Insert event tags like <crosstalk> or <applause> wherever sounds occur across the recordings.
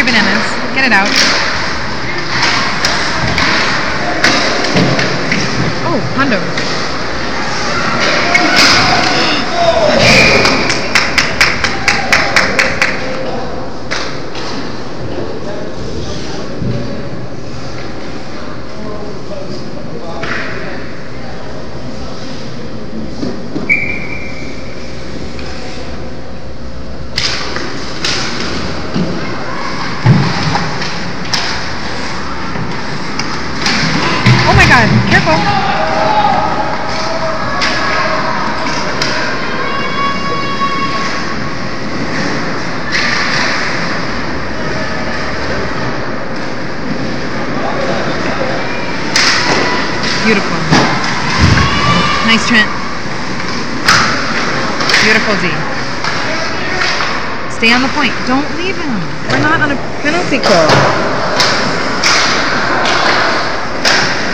Sorry, bananas. Get it out. Oh, Hondo. Oh my Beautiful. Nice, Trent. Beautiful D. Stay on the point. Don't leave him. We're not on a penalty kill.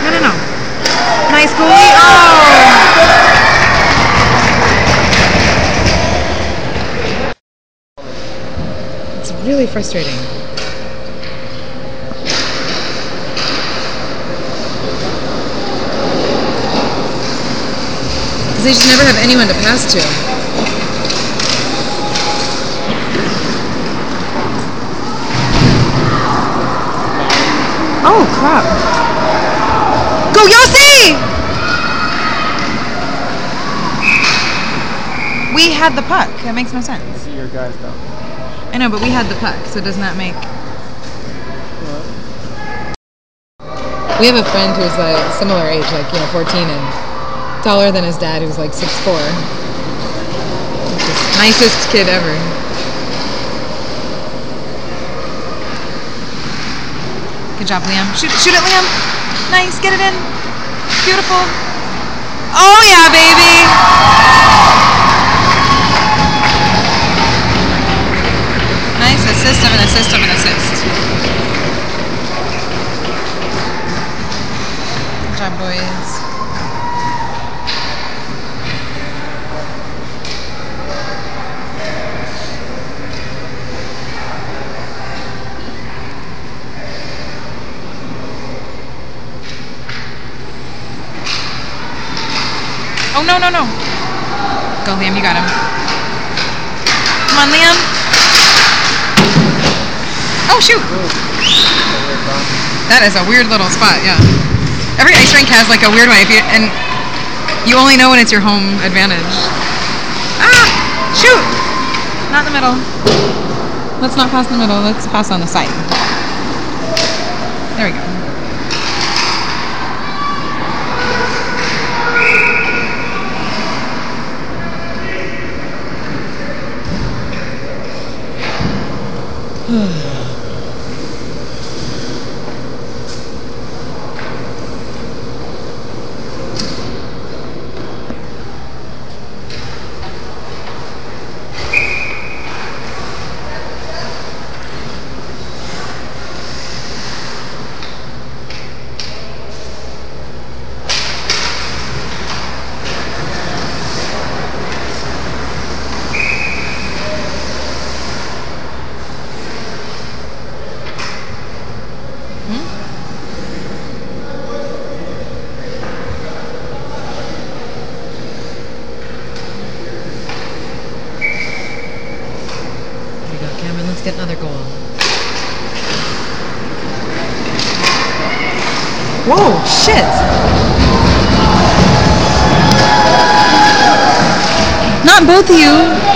No, no, no. Nice goalie. Oh! It's really frustrating. Because they just never have anyone to pass to. Oh, crap. Go Yossi! We had the puck. That makes no sense. See your guys down. I know, but we had the puck, so doesn't that make? We have a friend who's a similar age, like you know, 14, and taller than his dad, who's like 6'4". Just nicest kid ever. Good job, Liam. Shoot, shoot it, Liam. Nice, get it in. Beautiful. Oh yeah, baby. Assist of an assist of an assist. Good job, boys. Oh no no no! Go Liam, you got him. Come on, Liam. Oh shoot! That is a weird little spot, yeah. Every ice rink has like a weird one, if you and you only know when it's your home advantage. Ah! Shoot! Not in the middle. Let's not pass in the middle. Let's pass on the side. There we go. There <sighs> <sighs> you go, Cameron. Let's get another goal. Whoa, shit! Not both of you.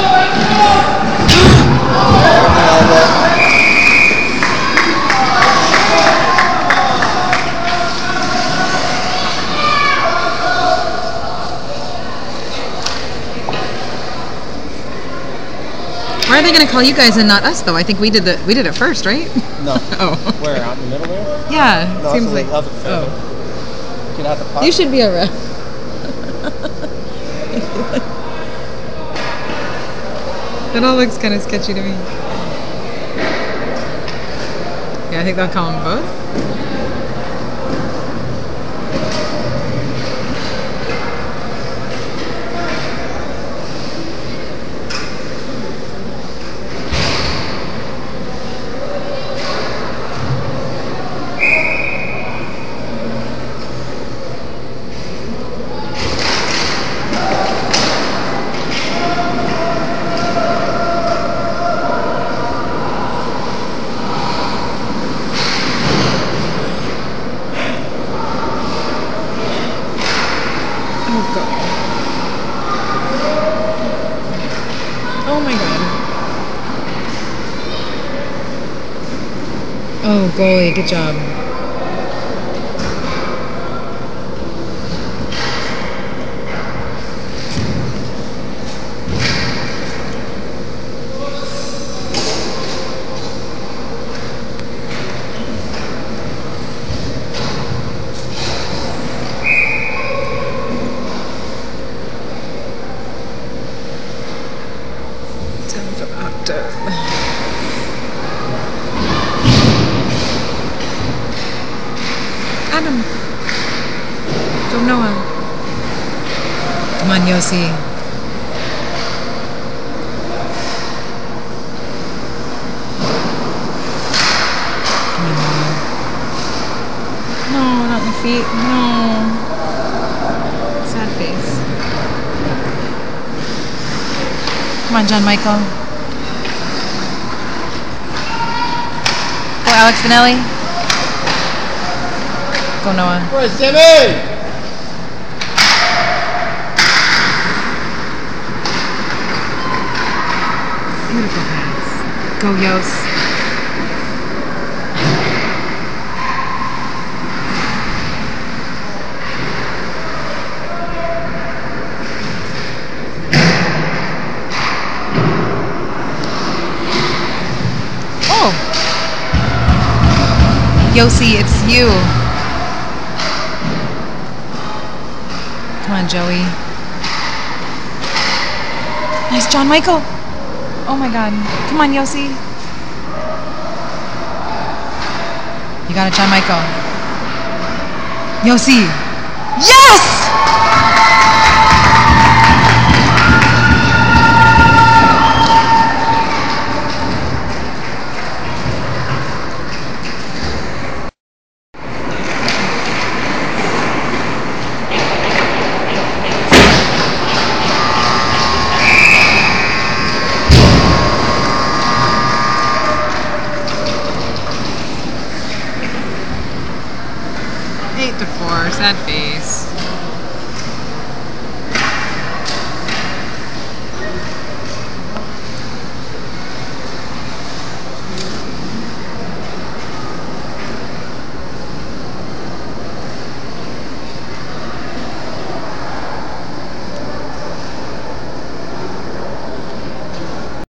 Why are they going to call you guys and not us though? I think we did the we did it first, right? No. <laughs> Oh. Where? Out in the middle there? Yeah, No, seems like. other. Oh. Get out the. You should be a ref. <laughs> that all looks kind of sketchy to me. Yeah, I think they'll call them both. Oh god. Oh my god. Oh goalie, good job. Come on, Yossi. Come on, Noah. No, not in the feet. No. Sad face. Come on, John Michael. Go, Alex Vanelli. Go, Noah. Where's Jimmy? Beautiful pass. Go, Yos. Oh! Yossi, it's you. Come on, Joey. Nice, John Michael. Oh my god. Come on, Yossi. You got it, John Michael. Yossi. Yes! That face.